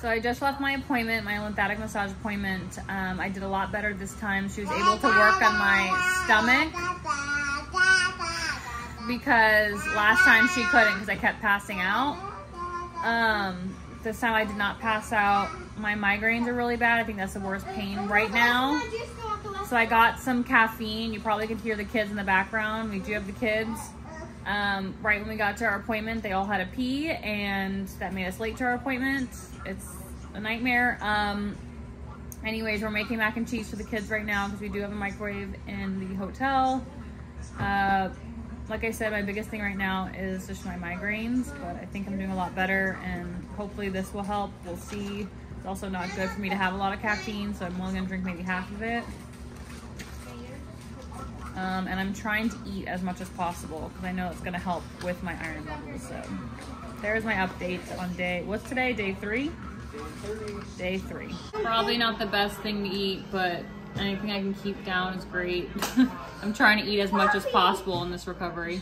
So I just left my appointment, my lymphatic massage appointment. Um, I did a lot better this time. She was able to work on my stomach because last time she couldn't because I kept passing out. Um, this time I did not pass out. My migraines are really bad. I think that's the worst pain right now. So I got some caffeine. You probably could hear the kids in the background. We do have the kids. Um, right when we got to our appointment, they all had a pee and that made us late to our appointment. It's a nightmare. Um, anyways, we're making mac and cheese for the kids right now because we do have a microwave in the hotel. Uh, like I said, my biggest thing right now is just my migraines, but I think I'm doing a lot better and hopefully this will help. We'll see. It's also not good for me to have a lot of caffeine, so I'm only gonna drink maybe half of it. Um, and I'm trying to eat as much as possible because I know it's gonna help with my iron levels. So there's my update on day, what's today, day three? Day three. Probably not the best thing to eat, but anything I can keep down is great. I'm trying to eat as much as possible in this recovery.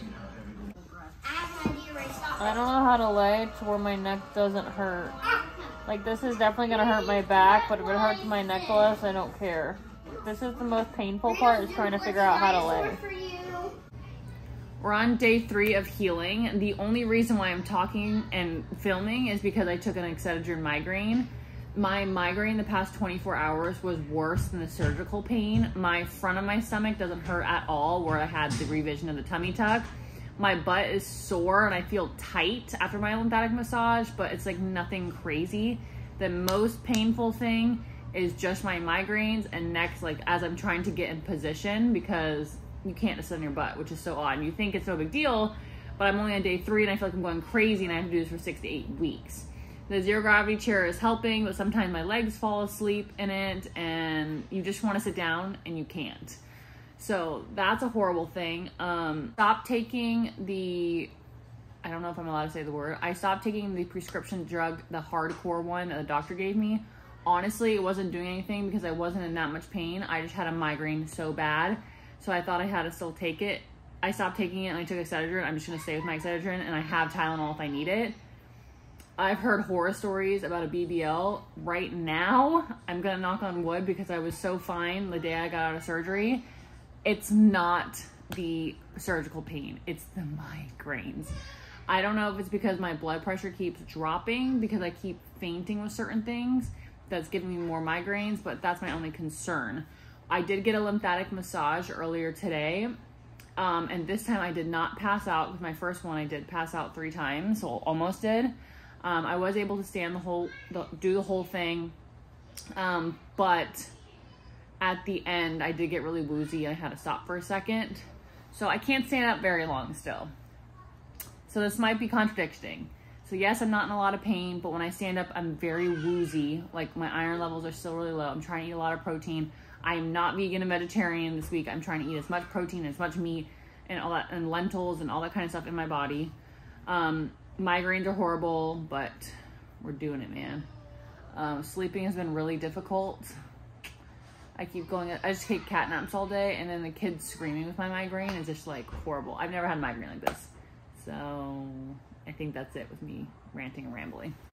I don't know how to lay to where my neck doesn't hurt. Like this is definitely gonna hurt my back, but if it hurts my necklace, I don't care. This is the most painful part is trying to figure out how to lay. We're on day three of healing. The only reason why I'm talking and filming is because I took an Excedrin migraine. My migraine the past 24 hours was worse than the surgical pain. My front of my stomach doesn't hurt at all where I had the revision of the tummy tuck. My butt is sore and I feel tight after my lymphatic massage, but it's like nothing crazy. The most painful thing is just my migraines and next like as I'm trying to get in position because you can't sit on your butt, which is so odd. And you think it's no big deal, but I'm only on day three and I feel like I'm going crazy and I have to do this for six to eight weeks. The zero gravity chair is helping, but sometimes my legs fall asleep in it and you just want to sit down and you can't. So that's a horrible thing. Um, stop taking the, I don't know if I'm allowed to say the word. I stopped taking the prescription drug, the hardcore one that the doctor gave me. Honestly, it wasn't doing anything because I wasn't in that much pain. I just had a migraine so bad. So I thought I had to still take it. I stopped taking it and I took Excedrin. I'm just gonna stay with my Excedrin and I have Tylenol if I need it. I've heard horror stories about a BBL. Right now, I'm gonna knock on wood because I was so fine the day I got out of surgery. It's not the surgical pain, it's the migraines. I don't know if it's because my blood pressure keeps dropping because I keep fainting with certain things that's giving me more migraines, but that's my only concern. I did get a lymphatic massage earlier today. Um, and this time I did not pass out. With my first one, I did pass out three times, so almost did. Um, I was able to stand the whole, the, do the whole thing. Um, but at the end, I did get really woozy. I had to stop for a second. So I can't stand up very long still. So this might be contradicting. So yes, I'm not in a lot of pain, but when I stand up, I'm very woozy. Like my iron levels are still really low. I'm trying to eat a lot of protein. I am not vegan and vegetarian this week. I'm trying to eat as much protein, as much meat, and all that, and lentils and all that kind of stuff in my body. Um, migraines are horrible, but we're doing it, man. Um, sleeping has been really difficult. I keep going, I just take cat naps all day, and then the kids screaming with my migraine is just like horrible. I've never had a migraine like this. So I think that's it with me ranting and rambling.